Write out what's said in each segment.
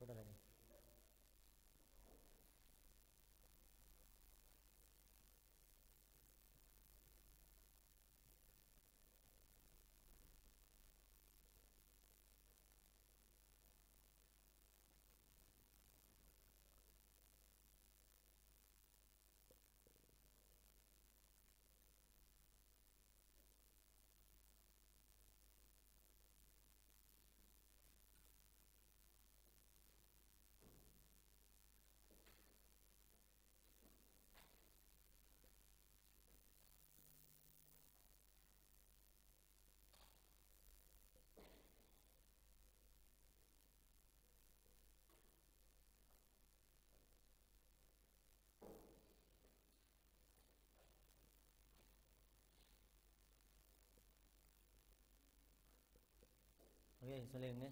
Total okay इसमें लेंगे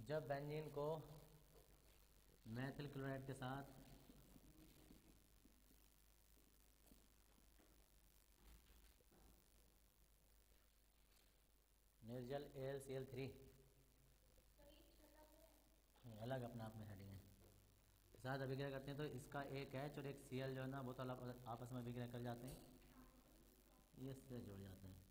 जब बेंजीन को मैथिल क्लोराइड के साथ निर्जल एल सी एल थ्री अलग अपने आप में हेडिंग है। साथ अभिग्रह करते हैं तो इसका एक एच और एक सी एल जो है ना, वो तो आपस में अभिग्रह कर जाते हैं। ये से जुड़ जाते हैं।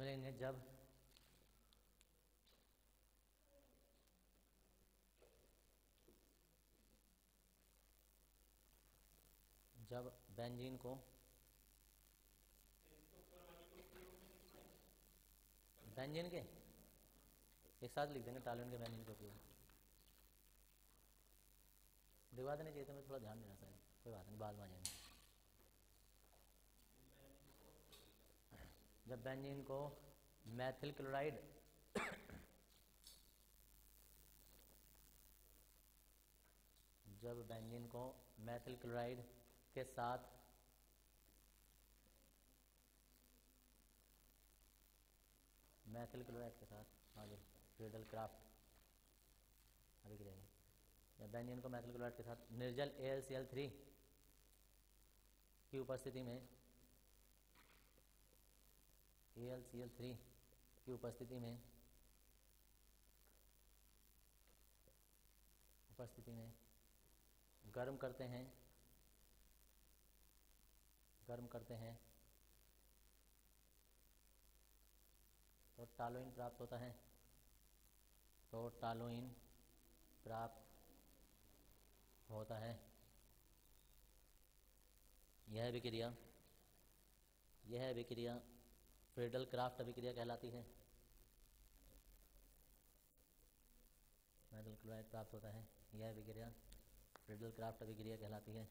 मिलेंगे जब। जब बेंजीन को बेंजीन के एक साथ लिख देंगे टालिन के बेंजीन के उपयोग। दिखवा देने चाहिए तो मैं थोड़ा ध्यान देना सर कोई बात नहीं, बाद में आ जाएँगे। जब बेंजीन को मैथिल क्लोराइड जब बेंजीन को मैथिल क्लोराइड के साथ मैथिल क्लोराइड के साथ आगे फ्रीडल क्राफ्ट अभी की जब बेंजीन को मैथिल क्लोराइड के साथ, निर्जल A L C L three की उपस्थिति में ए की उपस्थिति में उपस्थिति में गर्म करते हैं, गर्म करते हैं तो टालोइन प्राप्त होता है। तो टालोइन प्राप्त होता है। यह विक्रिया यह विक्रिया। फ्रीडल क्राफ्ट अभिक्रिया कहलाती है। मेटल क्लोराइड प्राप्त होता है। यह अभिक्रिया फ्रीडल क्राफ्ट अभिक्रिया कहलाती है।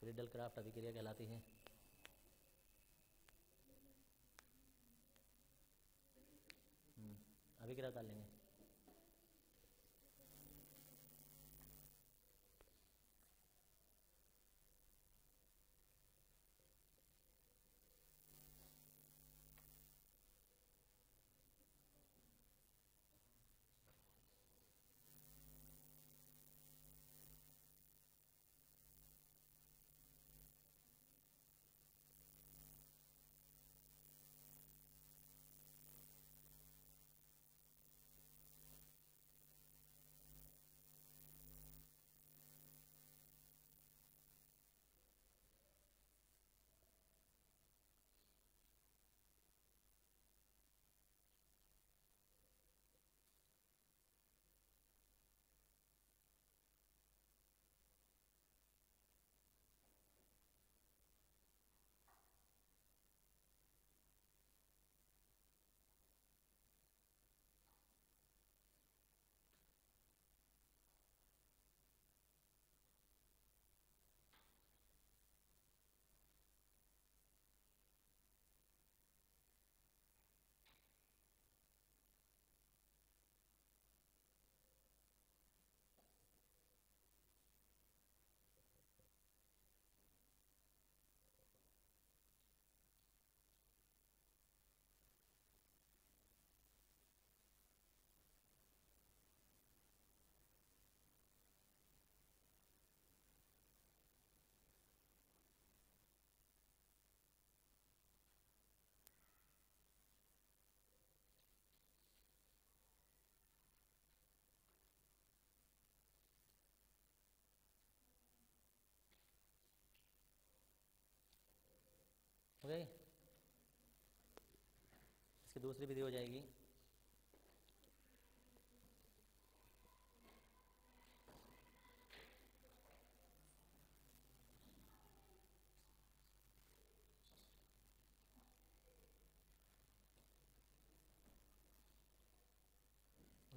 फ्रीडल क्राफ्ट अभिक्रिया कहलाती है। हम्म, अभिक्रिया कर लेंगे। हो इसकी दूसरी विधि हो जाएगी।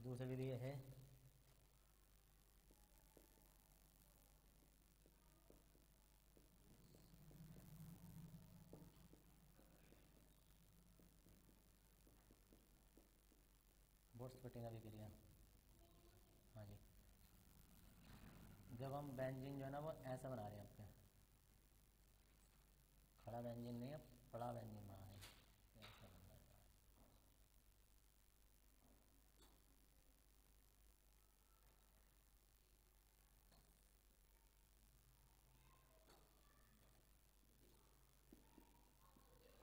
दूसरी विधि है बोर्ड्स कटेगा भी क्रिया हाँ जी। जब हम बेंजीन जो है ना, वो ऐसा बना रहे हैं आपके खड़ा बेंजीन नहीं है, पड़ा बेंजीन बना रहे हैं।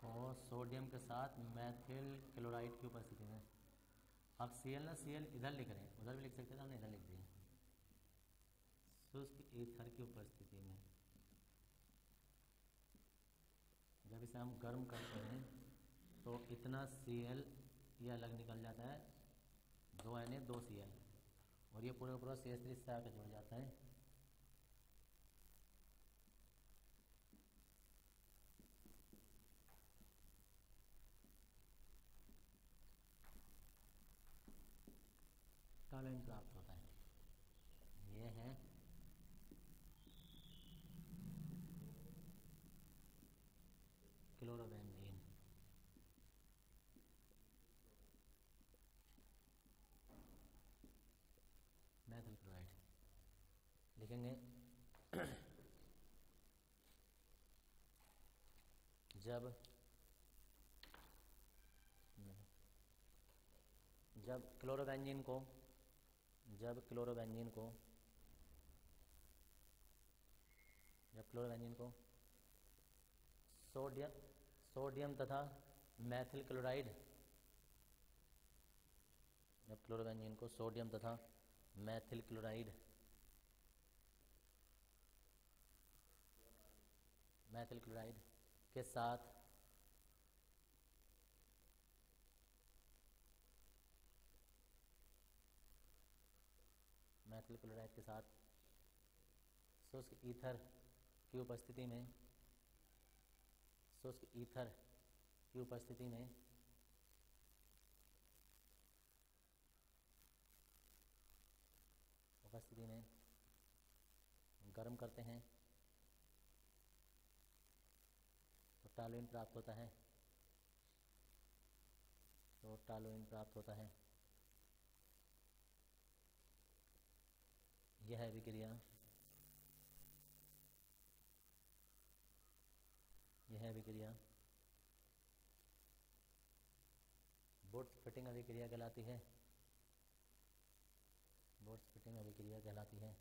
और सोडियम के साथ मैथिल क्लोराइड की उपस्थिति में। आप सी एल ना सी एल इधर लिख रहे हैं, उधर भी लिख सकते थे हमने इधर लिख दिया शुष्क ईथर की उपस्थिति में। जब इसे हम गर्म करते हैं तो इतना सी एल ये अलग निकल जाता है। दो एन ए दो सी एल और ये पूरा पूरा सी एस थ्री से आकर जुड़ जाता है। टॉलरेंट प्राप्त होता है ये है। क्लोरोबेंजीन मैथिल क्लोराइड लिखेंगे जब जब क्लोरोबेंजीन को जब क्लोरोबेंजीन को, जब क्लोरोबेंजीन को सोडियम सोडियम तथा मैथिल क्लोराइड जब क्लोरोबेंजीन को सोडियम तथा मैथिल क्लोराइड मैथिल क्लोराइड के साथ मैथिल क्लोराइड के साथ। शुष्क ईथर की उपस्थिति में शुष्क ईथर की उपस्थिति में उपस्थिति में गर्म करते हैं। तो टालुइन प्राप्त होता है। तो टालुइन प्राप्त होता है। यह है विक्रिया। यह है विक्रिया। बोट्स फिटिंग अभिक्रिया कहलाती है। बोट्स फिटिंग अभिक्रिया कहलाती है।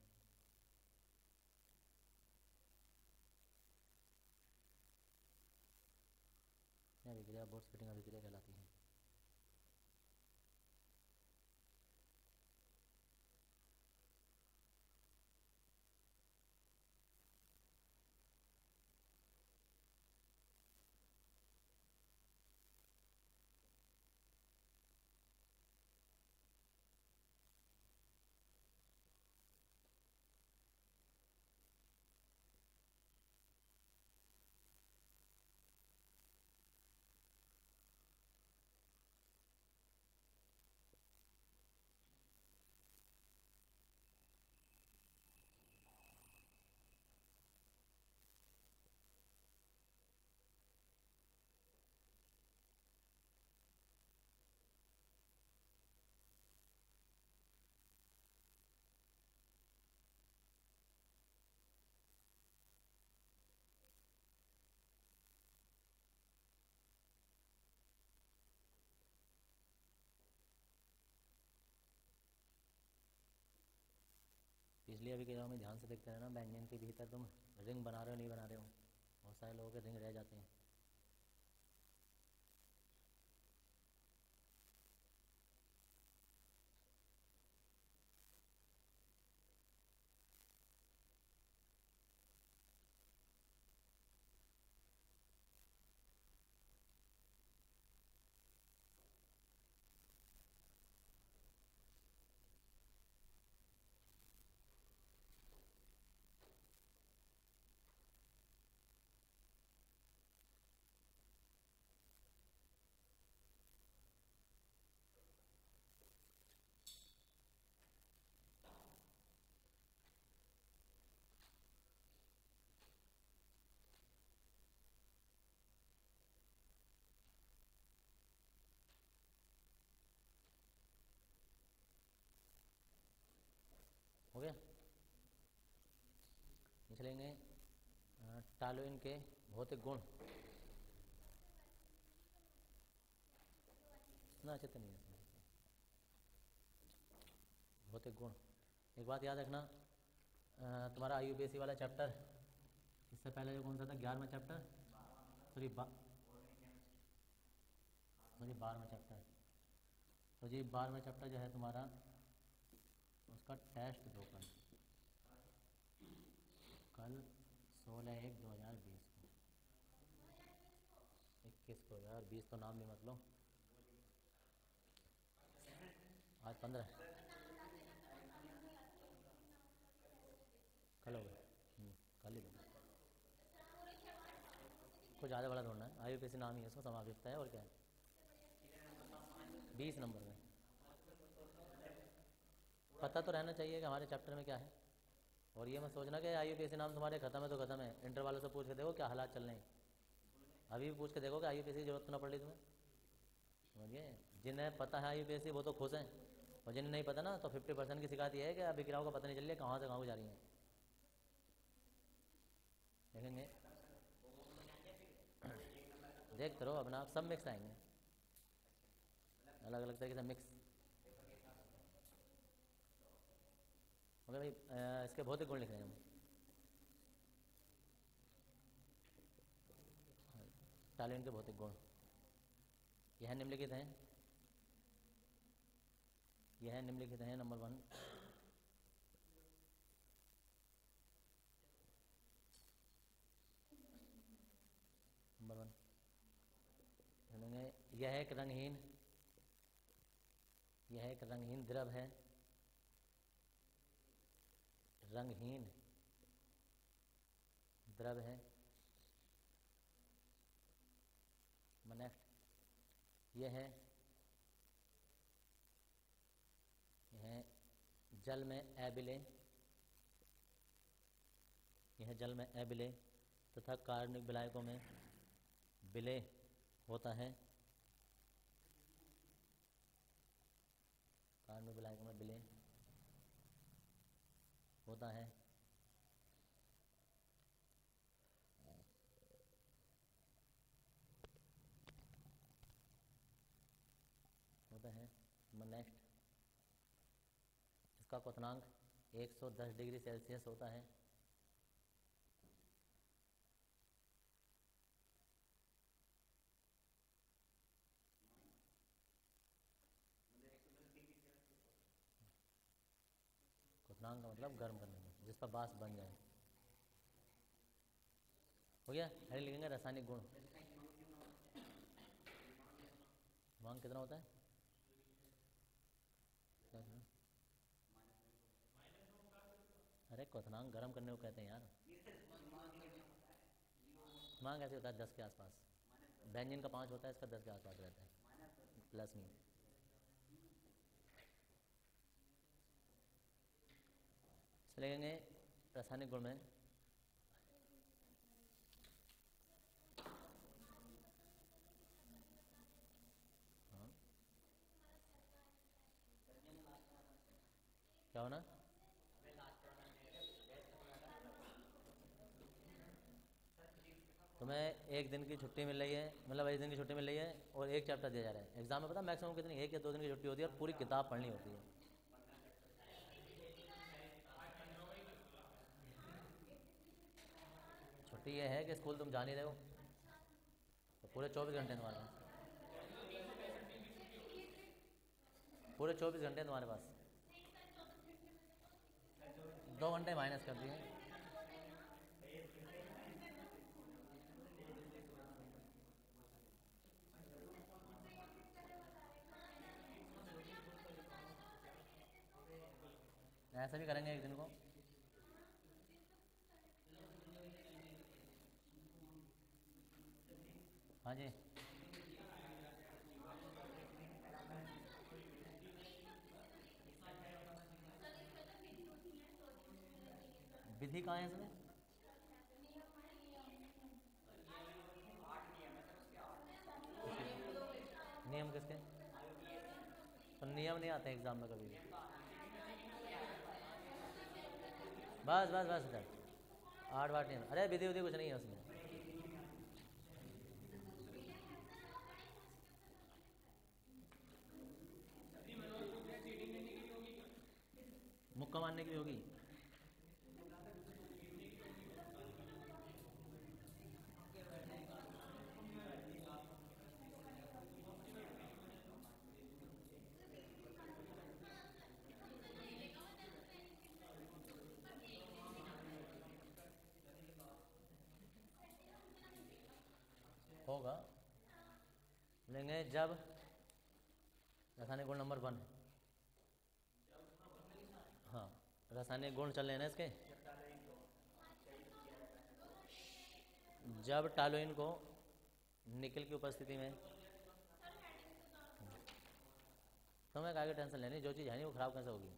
अभिक्रिया बोट्स फिटिंग अभिक्रिया कहलाती है। इसलिए अभी कह रहा हूँ, मैं ध्यान से देखते रहना, बैंगन के भीतर तुम रिंग बना रहे हो, नहीं बना रहे हो, बहुत सारे लोगों के रिंग रह जाते हैं गया चलेंगे टालोइन के भौतिक गुण। अच्छे तो नहीं भौतिक गुण। एक बात याद रखना तुम्हारा आई वाला चैप्टर इससे पहले जो कौन सा था? ग्यारहवा चैप्टर सॉरी सॉरी, बारहवा चैप्टर तो जी, बारहवा चैप्टर जो है तुम्हारा, उसका टेस्ट दो कल कल सोलह एक दो हज़ार बीस को। इक्कीस को यार बीस तो नाम भी मत लो। आज पंद्रह। कल हो गया। हम्म, कल ही कुछ ज़्यादा बड़ा ढूंढना है। आयु पी नाम ही है उसको समाप्त है और क्या है? बीस नंबर में। पता तो रहना चाहिए कि हमारे चैप्टर में क्या है। और ये मैं सोचना कि आई पी नाम तुम्हारे खत्म है तो खत्म है। इंटर वालों से पूछ के देखो क्या हालात चल रहे हैं। अभी भी पूछ के देखो कि आई की ज़रूरत ना पड़ रही तुम्हें। समझिए? जिन्हें पता है आई वो तो खुश हैं। और जिन्हें नहीं पता ना तो फिफ्टी परसेंट की शिकायत ये है कि अभी गिराव का पता नहीं चल रहा है, कहाँ से कहाँ जा रही हैं। देखेंगे। देखते रहो अपना सब मिक्स आएँगे। अलग अलग तरीके से मिक्स भाई इसके भौतिक गुण लिख रहे हैं हम। टालिन के भौतिक गुण। यह निम्नलिखित हैं। यह निम्नलिखित हैं, नंबर वन। Number one. यह एक रंगहीन। यह एक रंगहीन द्रव है। रंगहीन द्रव है नेक्स्ट यह है, यह जल में एबिले यह जल में एबिले तथा कार्बनिक विलायकों में विलय होता है। कार्बनिक विलायकों में विलय होता है। होता है। नेक्स्ट इसका क्वनांक 110 डिग्री सेल्सियस होता है क्वथनांक का मतलब गर्म करने में, जिस पर बास बन जाए। हो गया? अरे लिखेंगे रासायनिक गुण। मांग कितना होता है? अरे क्वथनांक गर्म करने को कहते हैं यार। मांग ऐसे होता है दस के आसपास। व्यंजन का पाँच होता है, इसका दस के आसपास रहता है। प्लस में चलेंगे, रासायनिक गुण में। क्या होना? तुम्हें एक दिन की छुट्टी मिल रही है मतलब एक दिन की छुट्टी मिल रही है और एक चैप्टर दिया जा रहा है। एग्ज़ाम में पता मैक्सिमम कितनी, एक या दो दिन की छुट्टी होती है और पूरी किताब पढ़नी होती है। छुट्टी ये है कि स्कूल तुम जा नहीं रहे हो। तो पूरे चौबीस घंटे तुम्हारे पास। पूरे चौबीस घंटे तुम्हारे पास। दो घंटे माइनस कर दिए। ऐसा भी करेंगे एक दिन को। हाँ जी। विधि कहाँ है इसमें? नियम किसके? तो नियम नहीं आते एग्ज़ाम में कभी बस बस बस सर आठ बार नहीं अरे विधि विधि कुछ नहीं है उसमें। मुक्का मारने की भी होगी। होगा। लेंगे जब रासायनिक गुण नंबर वन। हाँ रासायनिक गुण चल रहे हैं ना इसके? जब टालोइन को निकल की उपस्थिति में तो मैं क्या टेंशन लेनी, जो चीज़ है नहीं, वो खराब कैसे होगी?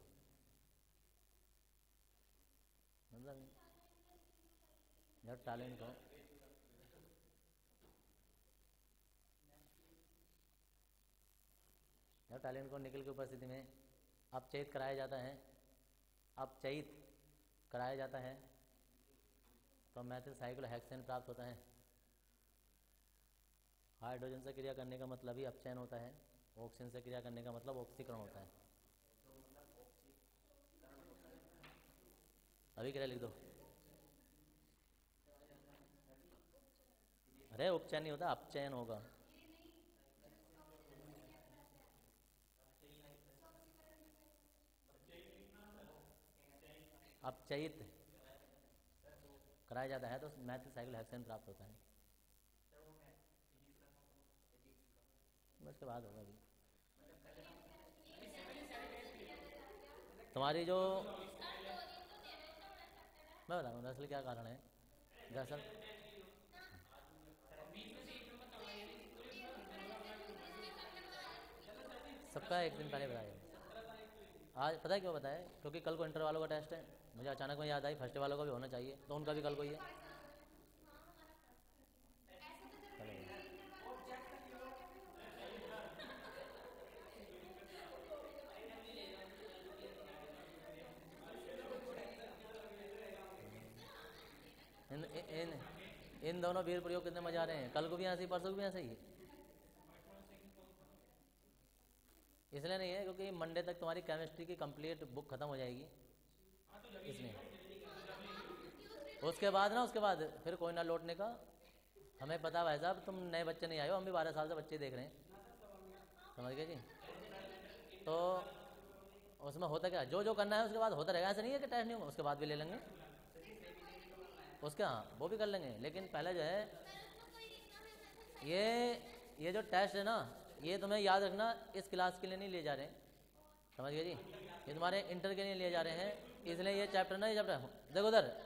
मतलब जब टालोइन को जब टैलेंट को निकल की उपस्थिति में अपचयित कराया जाता है अपचयित कराया जाता है तो मैथिल साइकिल हेक्सेन प्राप्त होता है। हाइड्रोजन से क्रिया करने का मतलब ही अपचयन होता है ऑक्सीजन से क्रिया करने का मतलब ऑक्सीकरण होता है। अभी क्रिया लिख दो। अरे उपचयन नहीं होता अपचयन होगा। अपचयित कराया जाता है तो मैथिल साइकिल हेक्सेन प्राप्त होता है। उसके बाद होगा अभी तुम्हारी जो मैं बता रहा दरअसल क्या कारण है? दरअसल सबका एक दिन पहले बताया। आज पता है क्यों बताया? क्योंकि कल को इंटर वालों का टेस्ट है। मुझे अचानक में याद आई, फ़र्स्ट वालों का भी होना चाहिए तो उनका भी कल को ही। है इन इन इन दोनों वीर प्रयोग कितने मज़ा आ रहे हैं? कल को भी ऐसे ही, परसों को भी ऐसे ही? इसलिए नहीं है, क्योंकि मंडे तक तुम्हारी केमिस्ट्री की कंप्लीट बुक खत्म हो जाएगी। इसलिए उसके बाद ना, उसके बाद फिर कोई ना लौटने का। हमें पता भाई साहब, तुम नए बच्चे नहीं आए हो, हम भी बारह साल से बच्चे देख रहे हैं। समझ गए जी तो उसमें होता क्या? जो जो करना है, उसके बाद होता रहेगा। ऐसा नहीं है कि टेस्ट नहीं होगा, उसके बाद भी ले लेंगे। उसके हाँ वो भी कर लेंगे। लेकिन पहले जो है, ये ये जो टेस्ट है ना, ये तुम्हें याद रखना, इस क्लास के लिए नहीं ले जा रहे समझ गए जी? ये तुम्हारे इंटर के लिए ले जा रहे हैं। इसलिए ये चैप्टर ना, ये चैप्टर देखो उधर,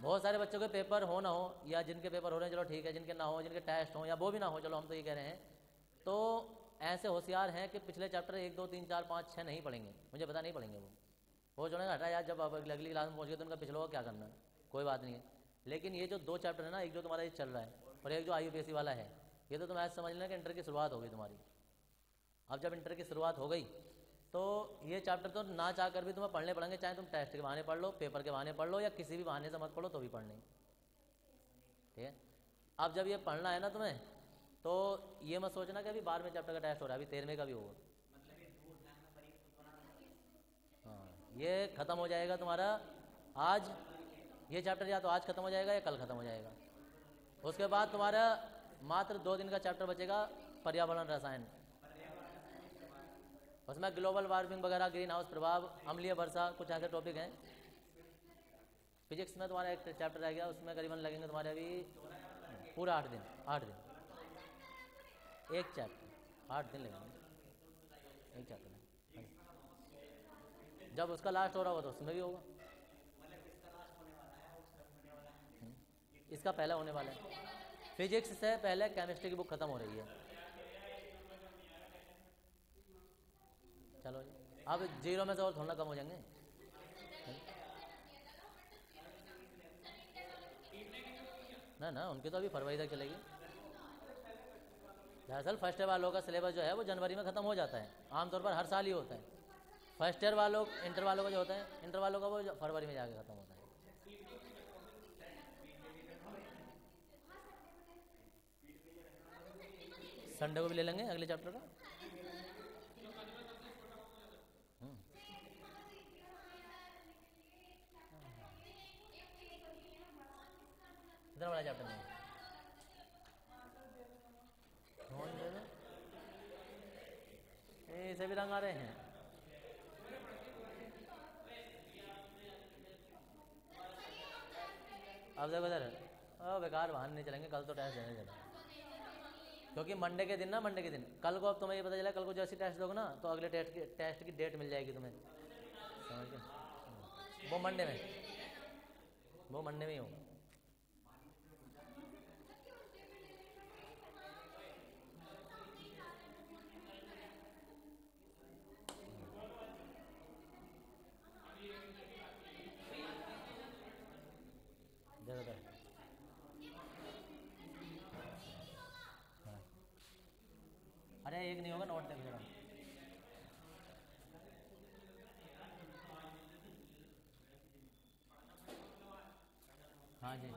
बहुत सारे बच्चों के पेपर हो ना हो, या जिनके पेपर हो रहे हैं, चलो ठीक है, जिनके ना हो, जिनके टेस्ट हो, या वो भी ना हो, चलो हम तो ये कह रहे हैं। तो ऐसे होशियार हैं कि पिछले चैप्टर एक, दो, तीन, चार, पाँच छः नहीं पढ़ेंगे। मुझे पता नहीं पढ़ेंगे वो। वो जो है हटा यार, जब आप अगली क्लास में पहुँच गए तो उनका पिछले क्या करना? कोई बात नहीं है। लेकिन ये जो दो चैप्टर है ना, एक जो तुम्हारा ये चल रहा है, और एक जो आई वाला है, ये तो तुम ऐसे समझ लेना कि इंटर की शुरुआत हो गई तुम्हारी। अब जब इंटर की शुरुआत हो गई तो ये चैप्टर तो ना चाह कर भी तुम्हें पढ़ने पड़ेंगे, चाहे तुम टेस्ट के बहाने पढ़ लो पेपर के बहाने पढ़ लो, या किसी भी बहाने से मत पढ़ो तो भी पढ़ ठीक है? अब जब ये पढ़ना है ना तुम्हें तो ये मत सोचना कि अभी बारहवें चैप्टर का टेस्ट हो रहा है, अभी तेरहवें का भी होगा। हाँ ये खत्म हो जाएगा तुम्हारा, आज ये चैप्टर या तो आज खत्म हो जाएगा या कल खत्म हो जाएगा। उसके बाद तुम्हारा मात्र दो दिन का चैप्टर बचेगा पर्यावरण रसायन। उसमें ग्लोबल वार्मिंग वगैरह ग्रीन हाउस प्रभाव, अम्लीय वर्षा, कुछ ऐसे टॉपिक हैं। फिजिक्स में तुम्हारा एक चैप्टर रह गया, उसमें करीबन लगेंगे तुम्हारे अभी पूरा आठ दिन आठ दिन। एक चैप्टर आठ दिन लगेंगे। एक चैप्टर में जब उसका लास्ट हो रहा होगा तो उसमें भी होगा। इसका पहला होने वाला है। फिजिक्स से पहले केमिस्ट्री की बुक खत्म हो रही है। चलो अब ज़ीरो में से और थोड़ा कम हो जाएँगे। ना ना, उनकी तो अभी फरवरी तक चलेगी। दरअसल फ़र्स्ट ईयर वालों का सिलेबस जो है, वो जनवरी में ख़त्म हो जाता है। आमतौर पर हर साल ही होता है। फ़र्स्ट ईयर वालों इंटर वालों का जो होता है इंटर वालों का वो फरवरी में जाके खत्म होता है। संडे को भी ले लेंगे अगले चैप्टर का? कितना बड़ा चैप्टर नहीं ऐसे भी रंग आ रहे हैं। अब देखो सर बेकार वाहन नहीं चलेंगे, कल तो टेस्ट देने चलेंगे क्योंकि मंडे के दिन ना मंडे के दिन। कल को अब तुम्हें ये पता चला, कल को जैसे टेस्ट दोगे ना तो अगले टेस्ट की टेस्ट की डेट मिल जाएगी तुम्हें। समझ गए? वो मंडे में। वो मंडे में ही होगा। अरे एक नहीं होगा नोट देख जरा हाँ जी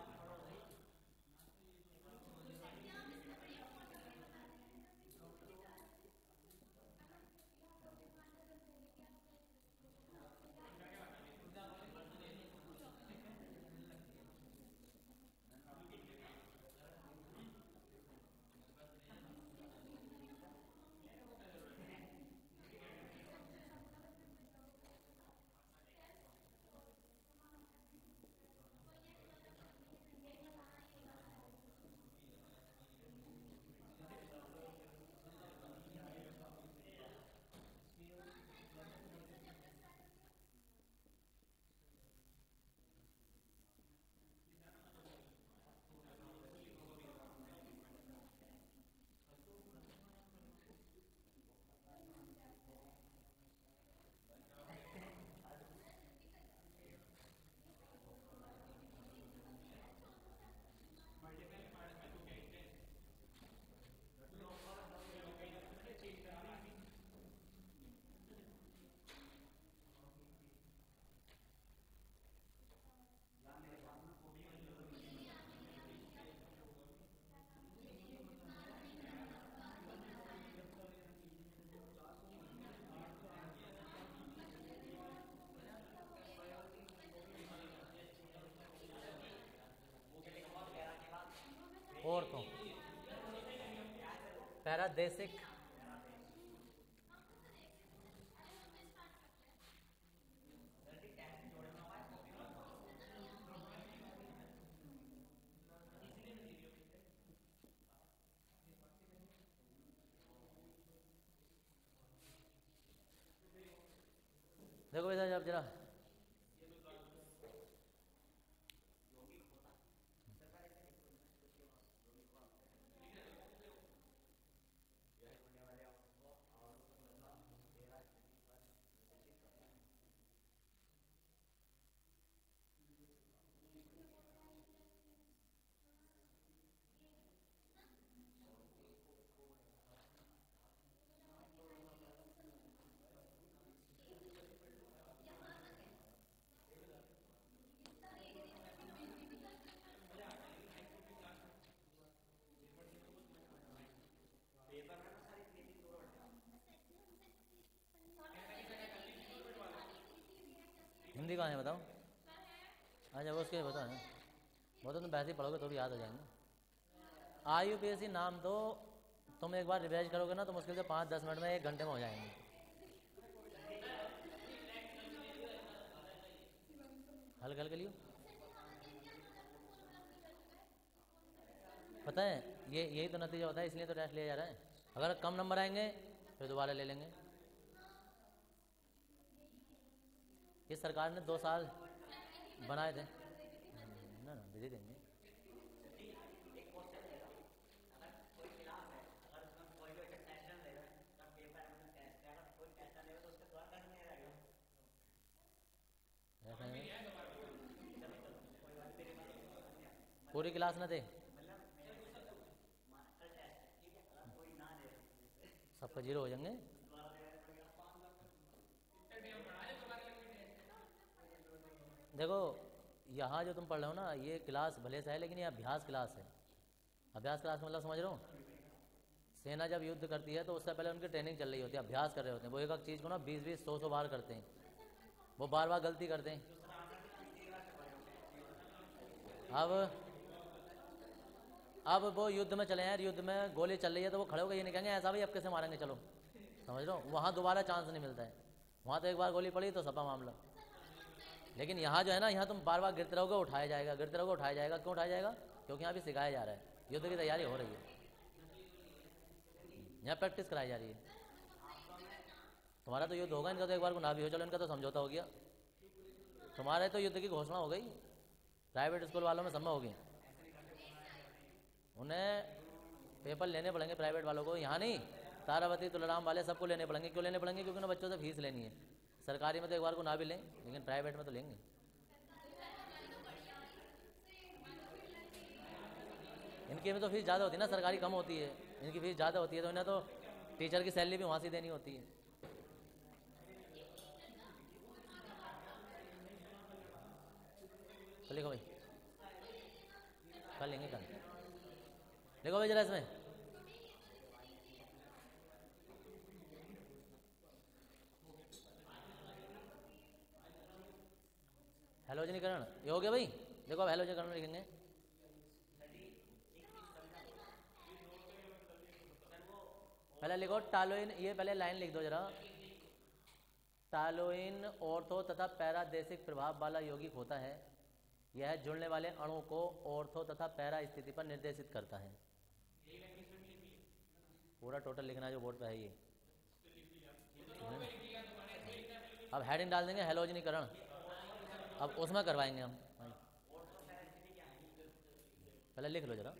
और तो पैरादेसिक देखो भैया जब जरा हिंदी कहाँ है बताओ। अच्छा वो उसके बताओ वो तो तुम वैसे ही पढ़ोगे तो भी याद हो जाएँगे। आई यू नाम तो तुम एक बार रिवाइज करोगे ना तो मुश्किल से पाँच, दस मिनट में एक घंटे में हो जाएँगे। हल्का हल्का लियो। पता है, ये, यही तो नतीजा होता है, इसलिए तो टेस्ट लिया जा रहा है। अगर कम नंबर आएँगे, फिर दोबारा ले लेंगे। ये सरकार ने दो साल बनाए थे। ना ना दे देंगे। पूरी क्लास ना दे। सबका ज़ीरो हो जाएँगे। देखो, यहाँ जो तुम पढ़ रहे हो ना, ये क्लास भले से है, लेकिन ये अभ्यास क्लास है। अभ्यास क्लास मतलब समझ रहे हो? सेना जब युद्ध करती है तो उससे पहले उनकी ट्रेनिंग चल रही होती है, अभ्यास कर रहे होते हैं। वो एक एक चीज़ को ना बीस बीस सौ सौ बार करते हैं। वो बार बार गलती करते हैं। अब अब वो युद्ध में चले हैं युद्ध में गोली चल रही है तो वो खड़े होकर ये नहीं कहेंगे, ऐसा भाई, अब कैसे मारेंगे? चलो। समझ लो वहाँ दोबारा चांस नहीं मिलता है। वहाँ तो एक बार गोली पड़ी तो सपा मामला। लेकिन यहाँ जो है ना, यहाँ तुम बार बार गिरते रहोगे, उठाया जाएगा, गिरते रहोगे, उठाया जाएगा। क्यों उठाया जाएगा? क्योंकि यहाँ भी सिखाया जा रहा है। युद्ध की तैयारी हो रही है। यहाँ प्रैक्टिस कराई जा रही है। तुम्हारा तो युद्ध होगा, इनका तो एक बार को ना भी हो, चलो इनका तो समझौता हो गया। तुम्हारे तो युद्ध की घोषणा हो गई। प्राइवेट स्कूल वालों में संभव होगी उन्हें पेपर लेने पड़ेंगे प्राइवेट वालों को। यहाँ नहीं। तारावती, तुलराम वाले सबको लेने पड़ेंगे। क्यों लेने पड़ेंगे? क्योंकि उन्हें बच्चों से फ़ीस लेनी है। सरकारी में तो एक बार को ना भी लें, लेकिन प्राइवेट में तो लेंगे। इनकी में तो फ़ीस ज़्यादा होती है ना, सरकारी कम होती है। इनकी फ़ीस ज़्यादा होती है तो इन्हें तो टीचर की सैलरी भी वहाँ से देनी होती है। लिखो भाई, कल लेंगे कल। लिखो भाई जरा इसमें। हेलोजनीकरण, ये हो गया भाई? देखो अब हेलोजनीकरण लिखेंगे। पहले लिखो टालोइन, ये पहले लाइन लिख दो जरा। टालोइन ऑर्थो तथा पैरादेशिक प्रभाव वाला यौगिक होता है। यह जुड़ने वाले अणु को ऑर्थो तथा पैरा स्थिति पर निर्देशित करता है। पूरा टोटल लिखना जो बोर्ड पे है ये। अब हेडिंग डाल देंगे हेलोजनीकरण। अब उसमें करवाएँगे हम। पहले लिख लो जरा।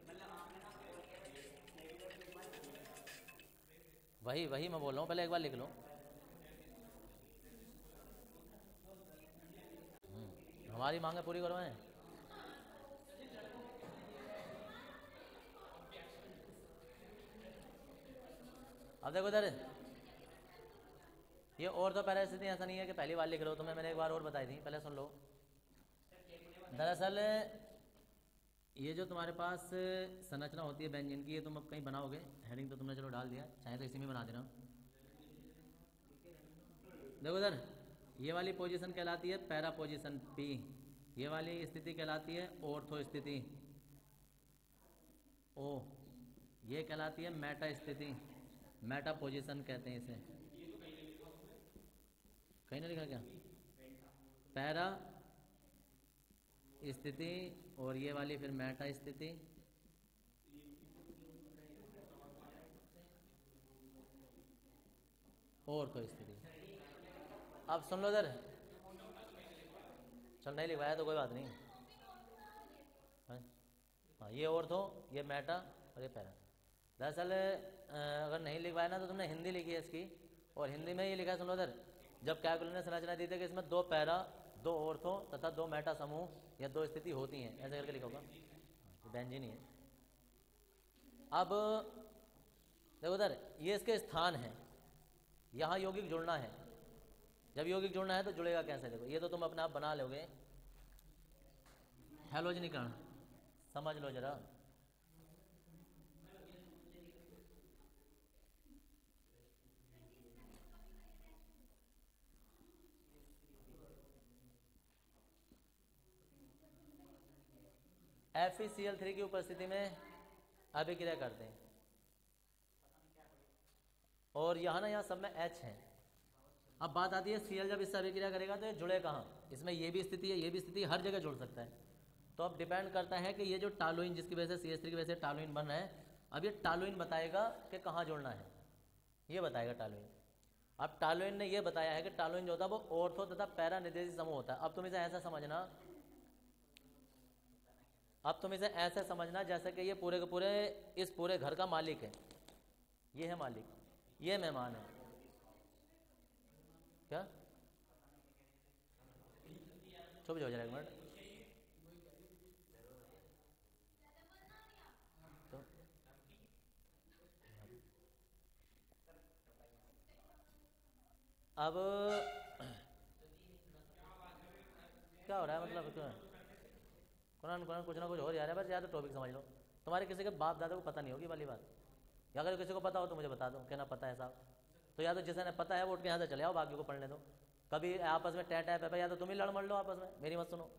वही वही मैं बोल रहा हूँ, पहले एक बार लिख लो। हमारी मांगे पूरी करवाएँ। अब देखो इधर। ये और तो पहले स्थिति ऐसा नहीं है कि पहली बार लिख हो, तुम्हें मैंने एक बार और बताई थी, पहले सुन लो। दरअसल, ये जो तुम्हारे पास संरचना होती है व्यंजन की, ये तुम अब कहीं बनाओगे? हेडिंग तो तुमने चलो डाल दिया। चाहे तो इसी में बना देना देखो सर ये वाली पोजीशन कहलाती है पैरा पोजीशन पी ये वाली स्थिति कहलाती है ओर्थो स्थिति। ओ, ये कहलाती है मेटा स्थिति। मेटा पोजीशन कहते हैं इसे। कहीं ना लिखा क्या? पैरा स्थिति और ये वाली फिर मेटा स्थिति। और तो स्थिति? अब सुन लो इधर। चल नहीं लिखवाया तो कोई बात नहीं। हाँ ये और तो ये मेटा और ये पैरा। दरअसल अगर नहीं लिखवाया ना तो तुमने हिंदी लिखी है इसकी। और हिंदी में ये लिखा है, सुनो इधर। जब कैलकुलर ने संरचना दी थी कि इसमें दो पैरा दो औरतों तथा दो मेटा समूह या दो स्थिति होती हैं। ऐसे करके लिखा होगा। नहीं है। अब, देखो उधर, ये इसके स्थान है। यहाँ यौगिक जुड़ना है। जब यौगिक जुड़ना है तो जुड़ेगा कैसे? देखो, ये तो तुम अपने आप बना लोगे। हेलोजनीकरण समझ लो जरा। एफ़ थ्री की उपस्थिति में अभिक्रिया करते हैं। और यहाँ ना, यहाँ सब में एच है। अब बात आती है सीएल जब इससे अभिक्रिया करेगा तो ये जुड़े कहाँ? इसमें ये भी स्थिति है, ये भी स्थिति हर जगह जुड़ सकता है। तो अब डिपेंड करता है कि ये जो टालोइन जिसकी वजह से सी एस थ्री की वजह से टालोइन बन रहा है, अब ये टालोइन बताएगा कि कहाँ जुड़ना है। ये बताएगा टालोइन। अब टालोइन ने ये बताया है कि टालोइन जो होता है वो ऑर्थो तथा पैरा निर्देशित समूह होता है। अब तुम इसे ऐसा समझना अब तुम इसे ऐसे समझना जैसे कि ये पूरे के पूरे, इस पूरे घर का मालिक है। ये है मालिक। ये मेहमान है। क्या? चुप जाओ जरा एक मिनट। तो अब क्या हो रहा है मतलब क्यों कुरान कुरान कुछ ना कुछ हो जा रहा है, बस या तो टॉपिक समझ लो। तुम्हारे किसी के बाप दादा को पता नहीं होगी वाली बात। या अगर किसी को पता हो तो मुझे बता दो, कहना पता है साहब। तो या तो जिसे ने पता है वो उठ के यहाँ से चले आओ, बाकी को पढ़ने दो। कभी आपस में टै टैप है या तो तुम ही लड़ मर लो आपस में, मेरी मत सुनो।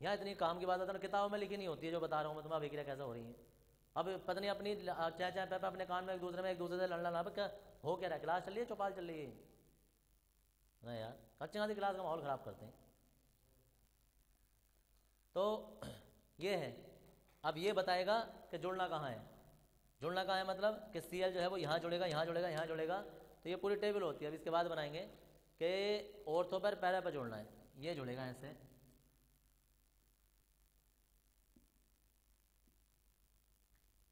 यहाँ इतनी काम की बात होता है किताबों में लिखी नहीं होती है जो बता रहा हूँ मैं तुम्हें अभिक्रिया कैसे हो रही है? अब पत्नी अपनी चाहे चाय पैपा अपने कान में एक दूसरे में एक दूसरे से लड़ना ना क्या हो क्या रहा है? क्लास चल रही है, चौपाल चल रही है? ना यार कच्चे आधी क्लास का माहौल ख़राब करते हैं। तो ये है। अब ये बताएगा कि जुड़ना कहाँ है। जुड़ना कहाँ है मतलब कि सीएल जो है वो यहाँ जुड़ेगा यहाँ जुड़ेगा यहाँ जुड़ेगा। तो ये पूरी टेबल होती है। अब इसके बाद बनाएँगे कि ऑर्थो पर पैरा पर जुड़ना है। ये जुड़ेगा ऐसे।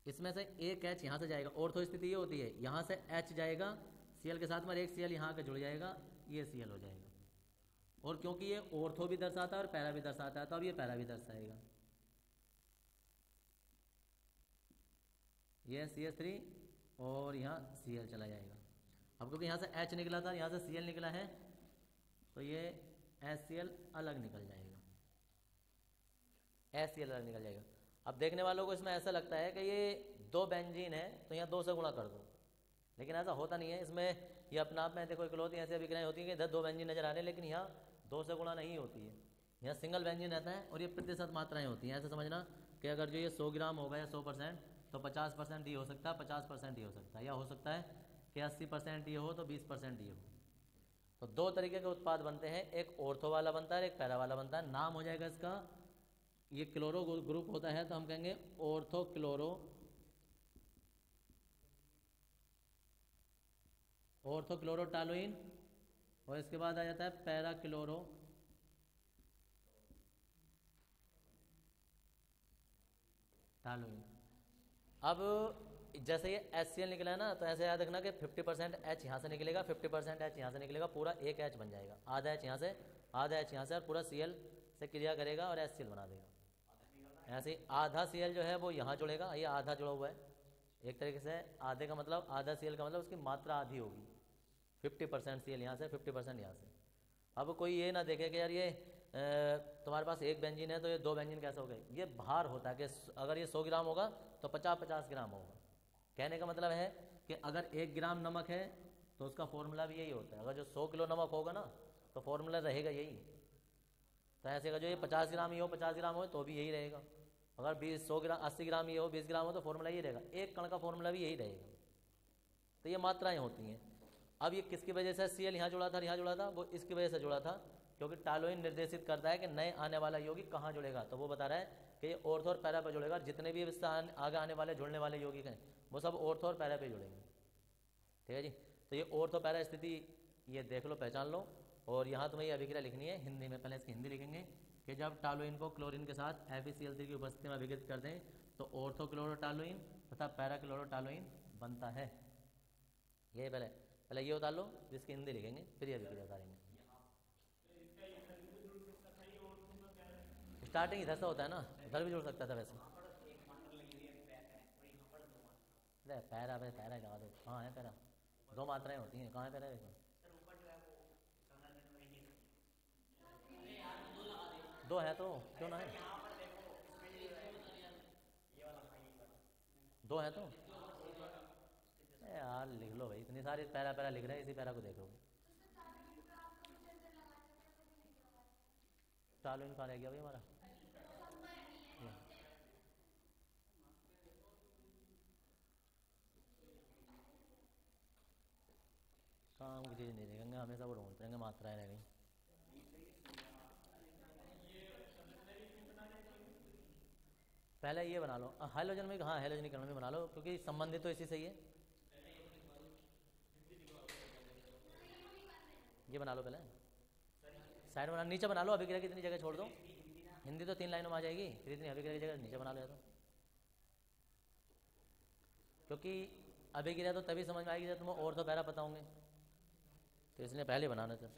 इसमें से एक एच यहाँ से जाएगा। ऑर्थो स्थिति ये होती है। यहाँ से एच जाएगा। सीएल के साथ में एक सी एल यहाँ के जुड़ जाएगा। ये सीएल हो जाएगा। और क्योंकि ये ऑर्थो भी दर्शाता है और पैरा भी दर्शाता है तो अब ये पैरा भी दर्शाएगा। ये सी एस थ्री और यहाँ सी एल चला जाएगा। अब क्योंकि यहाँ से एच निकला था, यहाँ से सी एल निकला है तो ये एस सी एल अलग निकल जाएगा। एस सी एल अलग निकल जाएगा। अब देखने वालों को इसमें ऐसा लगता है कि ये दो बेंजीन है तो यहाँ दो से गुणा कर दो। लेकिन ऐसा होता नहीं है, इसमें ये अपने आप में देखो इकलौती ऐसे अभिक्रियाएँ होती है कि इधर दो व्यंजन नज़र आ रहे हैं, लेकिन यहाँ दो से गुणा नहीं होती है। यहाँ सिंगल व्यंजन रहता है और ये प्रतिशत मात्राएँ होती हैं। ऐसे समझना कि अगर जो ये सौ ग्राम होगा या सौ परसेंट तो पचास परसेंट ये हो सकता है, पचास परसेंट ये हो सकता है। या हो सकता है कि अस्सी परसेंट ये हो तो बीस परसेंट ये हो। तो दो तरीके के उत्पाद बनते हैं। एक ऑर्थो वाला बनता है एक पैरा वाला बनता है। नाम हो जाएगा इसका, ये क्लोरो ग्रुप होता है तो हम कहेंगे ऑर्थो क्लोरो ऑर्थो क्लोरोटालोइन और इसके बाद आ जाता है पैरा क्लोरो टालोइन। अब जैसे ये एच सी एल निकला है ना तो ऐसे याद रखना कि 50 परसेंट एच यहाँ से निकलेगा 50 परसेंट एच यहाँ से निकलेगा, पूरा एक एच बन जाएगा। आधा एच यहाँ से, आधा एच यहाँ से, और पूरा सी एल से क्रिया करेगा और एच सी एल बना देगा। ऐसे आधा सी एल जो है वो यहाँ जुड़ेगा, ये आधा जुड़ा हुआ है। एक तरीके से आधे का मतलब आधा सी एल का मतलब उसकी मात्रा आधी होगी। फिफ्टी परसेंट सी एल यहाँ से फिफ्टी परसेंट यहाँ से। अब कोई ये ना देखे कि यार ये तुम्हारे पास एक बेंजिन है तो ये दो बेंजिन कैसे हो गए? ये भार होता है कि अगर ये सौ ग्राम होगा तो पचास पचास ग्राम होगा। कहने का मतलब है कि अगर एक ग्राम नमक है तो उसका फॉर्मूला भी यही होता है। अगर जो सौ किलो नमक होगा ना तो फॉर्मूला रहेगा यही। तो ऐसे अगर जो ये पचास ग्राम ही हो, पचास ग्राम हो तो भी यही रहेगा। अगर बीस, सौ ग्राम अस्सी ग्राम ये हो, बीस ग्राम हो तो फॉर्मूला यही रहेगा। एक कण का फॉर्मूला भी यही रहेगा। तो ये मात्राएँ होती हैं। अब ये किसकी वजह से सी एल यहाँ जुड़ा था यहाँ जुड़ा था? वो इसकी वजह से जुड़ा था, क्योंकि टालोइन निर्देशित करता है कि नए आने वाला योगी कहाँ जुड़ेगा? तो वो बता रहा है कि ये ऑर्थो और पैरा पर जुड़ेगा, जितने भी आगे आने वाले, जुड़ने वाले यौगिक हैं, वो सब ऑर्थो और पैरा पे जुड़ेंगे। ठीक है जी? तो ये ऑर्थो पैरा स्थिति, ये देख लो, पहचान लो, और यहाँ तुम्हें ये अभिक्रिया लिखनी है, हिंदी में, पहले इसकी हिंदी लिखेंगे कि जब टालोइन को क्लोरीन के साथ एफ़ की उपस्थिति में अभिकृत कर दें तो ऑर्थो क्लोरोटालोइन तथा पैरा क्लोरोटालोइन बनता है। ये पहले पहले ये उतार लो, जिसकी हिंदी लिखेंगे, फिर ये अभिक्रिया उतारेंगे स्टार्टिंग इधर से होता है ना इधर भी जुड़ सकता था वैसे। अरे, पैरा भाई पैरा जगा दो कहाँ है पैरा? दो मात्राएँ होती हैं, कहाँ है पैरा देखो। दो है तो क्यों ना है? दो है तो। यार लिख लो भाई, इतनी सारी पैरा पैरा लिख रहे हैं, इसी पैरा को देखो चालू इनका रह गया भाई हमारा। काम की चीज़ नहीं देखेंगे हमेशा वो ढूंढते रहेंगे मात्राएँ रह गई। पहले ये बना लो। हाइलोजन में हाँ हाइलोजनीकरण में बना लो, क्योंकि संबंधित तो इसी से ही है। ये बना लो पहले। साइड बना, नीचे बना लो अभिक्रिया की इतनी जगह छोड़ दो। हिंदी तो तीन लाइनों में आ जाएगी, फिर इतनी अभिक्रिया की जगह, नीचे बना लो या तो। क्योंकि अभिक्रिया तो तभी समझ में आएगी जब तुम्हें और तो पहला पता होंगे। तो इसलिए पहले बनाना था।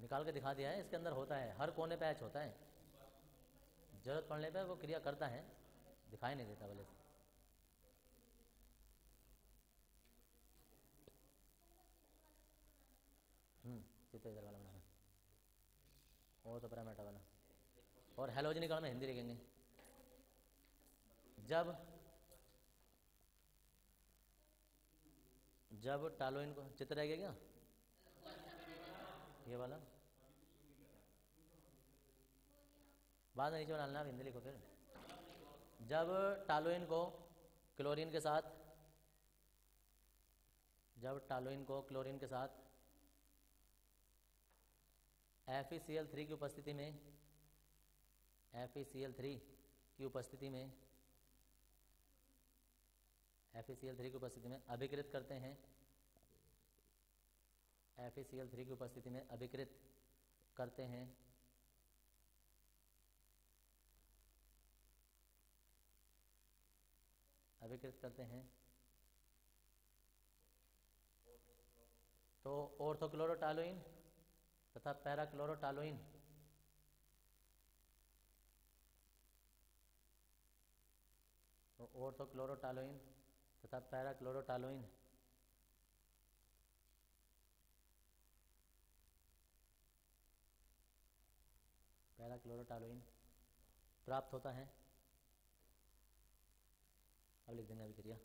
निकाल के दिखा दिया है, इसके अंदर होता है, हर कोने पे एच होता है। ज़रूरत पड़ने पे वो क्रिया करता है, दिखाई नहीं देता बोले चित्र इधर वाला बनाना और तो पैरामीटर वाला और हेलोजनिक में हिंदी लिखेंगे। जब जब टालोइन को चित्र रह गया क्या? ये वाला। बाद में नीचे डालना हिंदी लिखो फिर। जब टालोइन को क्लोरीन के साथ, जब टालोइन को क्लोरीन के साथ एफ़ थ्री की उपस्थिति में एफ़ थ्री की उपस्थिति में एफ़ थ्री की उपस्थिति में अभिकृत करते हैं। एफ़ थ्री की उपस्थिति में अभिकृत करते हैं। अभिकृत करते हैं। तो ऑर्थोक्लोरोटालोइन तथा पैराक्लोरोटालोइन। ऑर्थोक्लोरोटालोइन तथा पैराक्लोरोटालोइन। पैराक्लोरोटालोइन प्राप्त होता है। अब लिख देंगे अभिक्रिया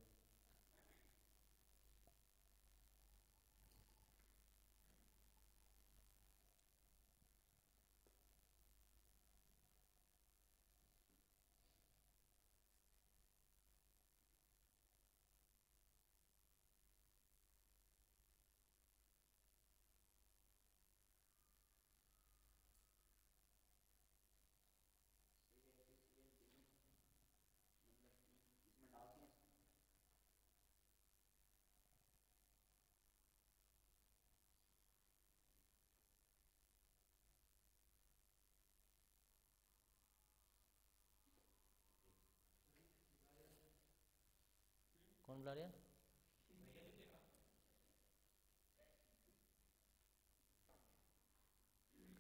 बुला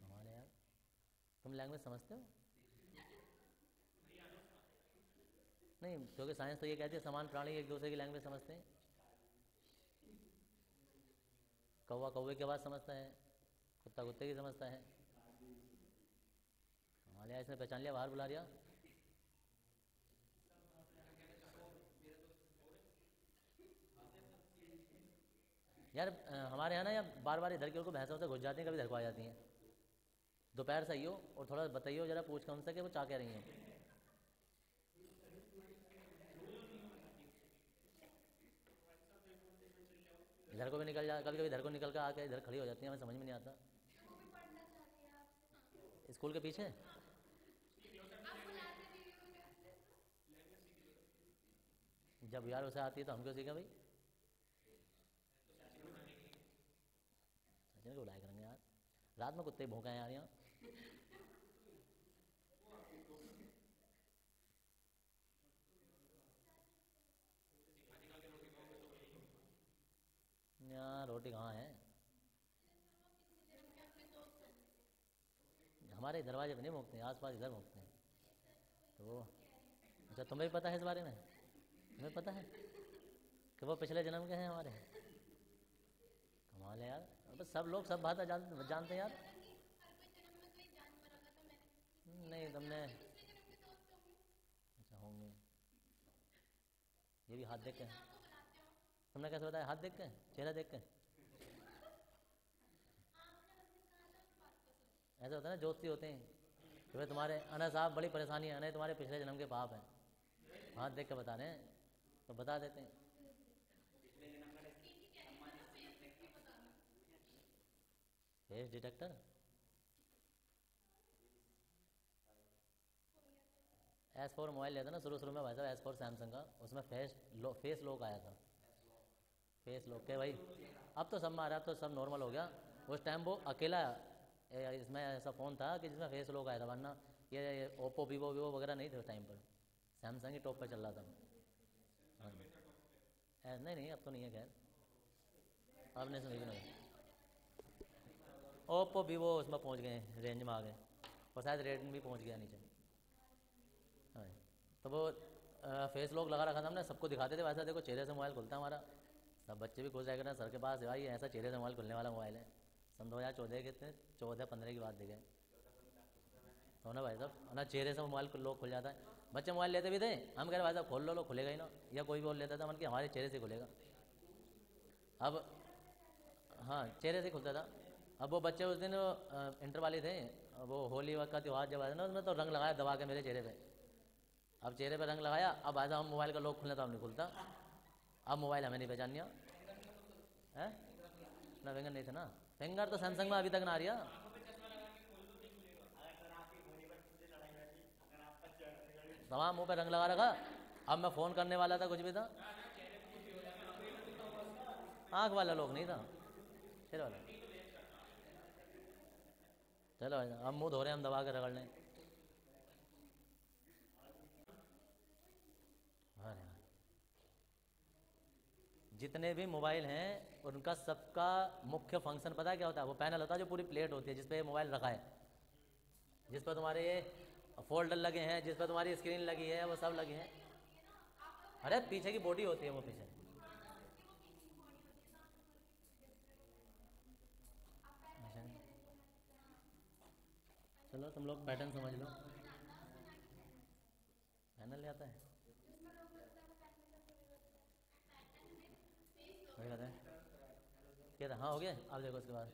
कमाल यार। तुम लैंग्वेज समझते हो? नहीं, क्योंकि साइंस तो ये कहती है, समान प्राणी एक दूसरे की लैंग्वेज समझते हैं। कौवा कौवे की आवाज़ समझता है, कुत्ता कुत्ते की समझता है। कमाल यार, इसने पहचान लिया, बाहर बुला लिया यार हमारे यहाँ ना यार बार बार इधर की ओर को भैंसों से घुस जाती हैं, कभी इधर को आ जाती हैं। दोपहर सही हो और थोड़ा बताइए जरा, पूछ कर उनसे कि वो चाह कह रही हैं? इधर को भी निकल जा कभी कभी इधर को निकल कर आके इधर खड़ी हो जाती है, हमें समझ में नहीं आता। स्कूल के पीछे? जब यार उसे आती है तो हम क्यों सीखें भाई? सचिन को बुलाया करेंगे यार। रात में कुत्ते भूखे हैं यार यहाँ। यहाँ रोटी कहाँ है? हमारे दरवाजे पे नहीं भोगते हैं आसपास इधर भोगते हैं। तो अच्छा तुम्हें पता है इस बारे में? तुम्हें पता है कि वो पिछले जन्म के हैं हमारे? कमाल है यार। बस सब लोग सब भाषा जान, जानते हैं यार। नहीं तुमने अच्छा होंगे। ये भी हाथ देख के। तुमने कैसे बताया? हाथ देख के? चेहरा देख के? ऐसा होता है ना जोशी होते हैं कि भाई तुम्हारे अना साहब बड़ी परेशानी है नहीं तुम्हारे पिछले जन्म के पाप हैं। हाथ देख के बता रहे हैं तो बता देते हैं। Face detector? S four mobile लेता ना शुरू शुरू में भाई साहब एस फोर सैमसंग का। उसमें फेस लो फेस लॉक आया था। फेस लॉक के भाई। अब तो सब में आ रहा अब तो सब नॉर्मल हो गया। उस टाइम वो अकेला इसमें ऐसा फ़ोन था कि जिसमें फेस लॉक आया था वरना ये, ये ओप्पो वीवो वीवो वगैरह नहीं थे उस टाइम पर। सैमसंग ही टॉप पर चल रहा था। हाँ। नहीं नहीं अब तो नहीं है खैर। अब नहीं समझ नहीं ओप्पो वीवो उसमें पहुँच गए रेंज में आ गए। और शायद रेडमी भी पहुँच गया नीचे। हाँ तो वो फेस लॉक लगा रखा था हमने, सबको दिखाते थे वैसा देखो, चेहरे से मोबाइल खुलता हमारा। सब बच्चे भी खुश जाएगा ना, सर के पास, भाई, ऐसा चेहरे से मोबाइल खुलने वाला मोबाइल है। सन दो हज़ार चौदह के चौदह, पंद्रह की बात देखे तो ना भाई साहब, ना चेहरे से मोबाइल लोग खुल जाता है। बच्चे मोबाइल लेते भी थे, हम कह रहे, भाई साहब, खोल लो लो, खुलेगा ही ना। या कोई भी और लेता था मन कि हमारे चेहरे से खुलेगा। अब हाँ चेहरे से खुलता था। अब वो बच्चे उस दिन इंटर वाले थे, वो होली का त्यौहार जब आया ना, उसमें तो रंग लगाया दबा के मेरे चेहरे पे। अब चेहरे पे रंग लगाया, अब आजा हम मोबाइल का लोग खुलना तो अब नहीं खुलता। अब मोबाइल हमें नहीं पहचान है? ना फिंगर नहीं था ना? फिंगर तो सैमसंग में अभी तक ना आ रहा तमाम मुँह पे रंग लगा रखा। अब मैं फ़ोन करने वाला था कुछ भी था। आँख वाला लोग नहीं था। सिर वाला। चलो अब मुँह धो रहे हम दबा के रगड़ लें। जितने भी मोबाइल हैं, उनका सबका मुख्य फ़ंक्शन पता है क्या होता है? वो पैनल होता है जो पूरी प्लेट होती है, जिस पे मोबाइल रखा है। जिस पर तुम्हारे ये फोल्डर लगे हैं, जिस पर तुम्हारी स्क्रीन लगी है, वो सब लगे हैं। अरे, पीछे की बॉडी होती है, वो पीछे। चलो, तुम लोग पैटर्न समझ लो। पैनल ले आता है। क्या था? हाँ हो गया? आप देखो उसके बाद।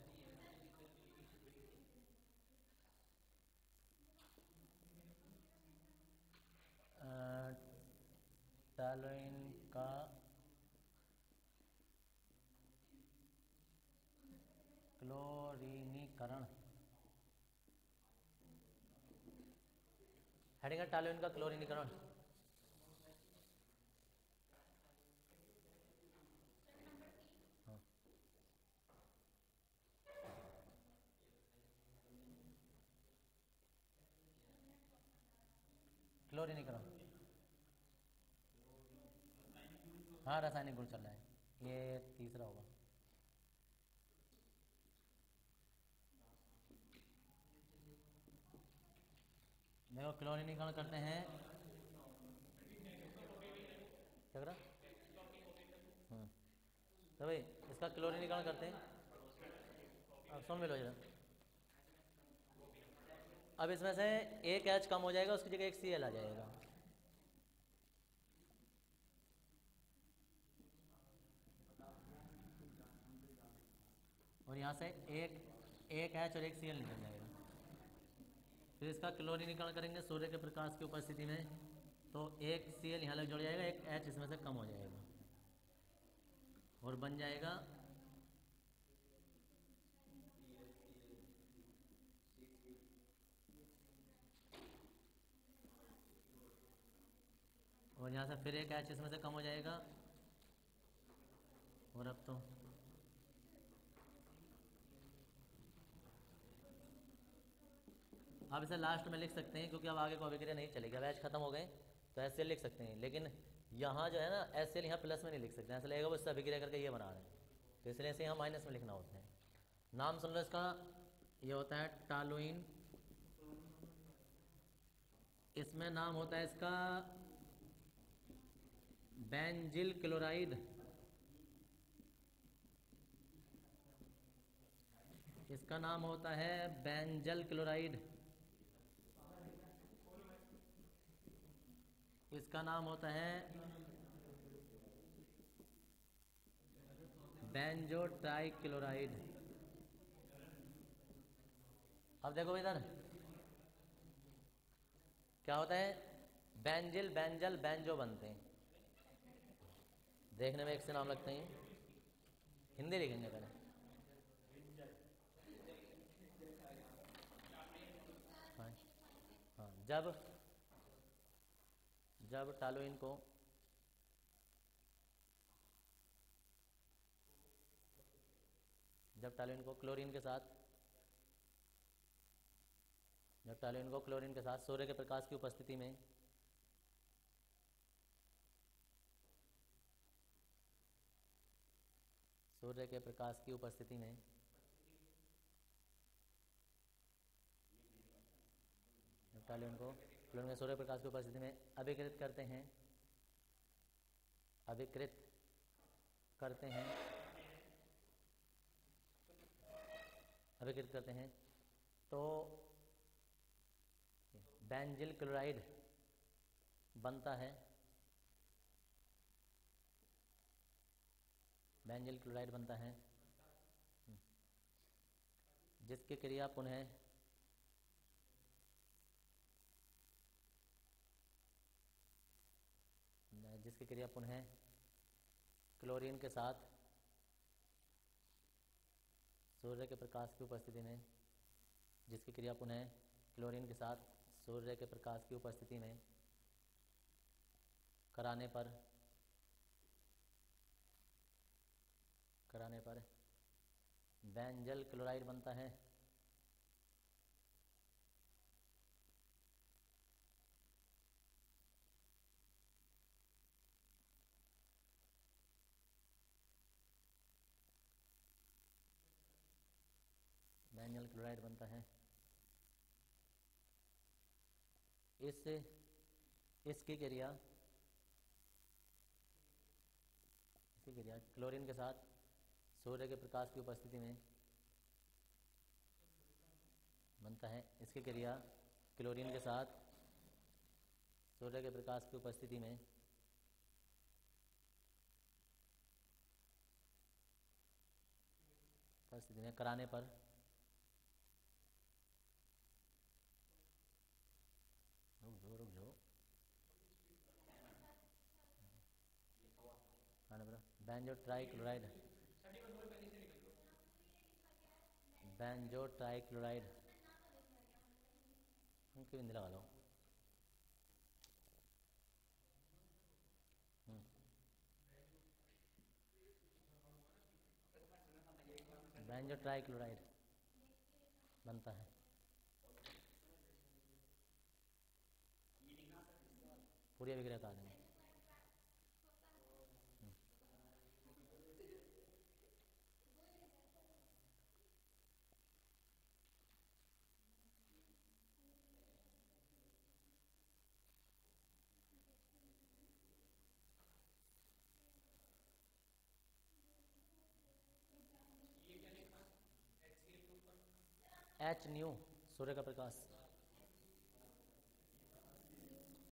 टैलोइन का क्लोरीनीकरण हेडिंग है टैलोइन का क्लोरीनीकरण क्लोरीनीकरण हाँ रासायनिक गुण चल रहा है ये तीसरा होगा देखो क्लोरीनीकरण करते हैं। क्या करा? हम्म। तो भाई, इसका क्लोरीनीकरण करते हैं। अब सुन मिलो जरा। अब इसमें से एक एच कम हो जाएगा, उसकी जगह एक सी एल आ जाएगा। और यहाँ से एक एक एच और एक सी एल निकल जाएगा। फिर इसका क्लोरीनीकरण करेंगे सूर्य के प्रकाश की उपस्थिति में। तो एक सी एल यहाँ लग जुड़ जाएगा, एक एच इसमें से कम हो जाएगा। और बन जाएगा और यहाँ से फिर एक एच इसमें से कम हो जाएगा। और अब तो आप इसे लास्ट में लिख सकते हैं, क्योंकि अब आगे को अभिक्रिया नहीं चलेगी। अब एच खत्म हो गए तो ऐसे लिख सकते हैं। लेकिन यहाँ जो है ना ऐसे यहाँ प्लस में नहीं लिख सकते। ऐसा लगेगा वो इससे अभिक्रिया करके ये बना रहे हैं। तो इसलिए इसे यहाँ माइनस में लिखना होता है। नाम सुन लो इसका। ये होता है टालोइन इसमें नाम होता है इसका बेंजिल क्लोराइड इसका नाम होता है बेंजल क्लोराइड इसका नाम होता है? बेंजो ट्राइक्लोराइड अब देखो इधर। क्या होता है? बेंजिल, बेंजल, बेंजो बनते हैं। देखने में एक से नाम लगते हैं। हिंदी लिखेंगे पहले। हाँ हाँ जब जब टालोइन को जब टालोइन को क्लोरीन के साथ। जब टालोइन को क्लोरीन के साथ सूर्य के प्रकाश की उपस्थिति में। सूर्य के प्रकाश की उपस्थिति में। जब को फ्लोर में सूर्य प्रकाश की उपस्थिति में अभिकृत करते हैं। अभिकृत करते हैं। अभिकृत करते हैं। तो बेंजिल क्लोराइड बनता है। बेंजिल क्लोराइड बनता है। जिसकी क्रिया पुनः जिसकी क्रिया पुनः क्लोरीन के साथ सूर्य के प्रकाश की उपस्थिति में, जिसकी क्रिया पुनः क्लोरीन के साथ सूर्य के प्रकाश की उपस्थिति में कराने पर कराने पर बेंजल क्लोराइड बनता है। बेंजल क्लोराइड बनता है। इस इसकी क्रिया इसकी क्रिया, क्लोरीन के साथ सूर्य के प्रकाश की उपस्थिति में बनता है। इसकी क्रिया, क्लोरीन के साथ सूर्य के प्रकाश की उपस्थिति में उपस्थिति में कराने पर रुक जाओ रुक जाओ हाँ ना benzotrichloride benzotrichloride उनकी बिंदी लगा लो। बेंजो ट्राई क्लोराइड बनता है। पूरी अभिक्रिया का देंगे। एच न्यू सूर्य का प्रकाश